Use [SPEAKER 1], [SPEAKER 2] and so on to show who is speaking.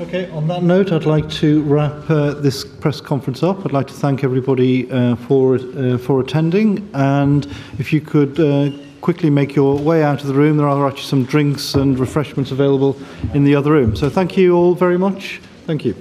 [SPEAKER 1] Okay, on that note, I'd like to wrap uh, this press conference up. I'd like to thank everybody uh, for, uh, for attending. And if you could uh, quickly make your way out of the room, there are actually some drinks and refreshments available in the other room. So thank you all very much. Thank you.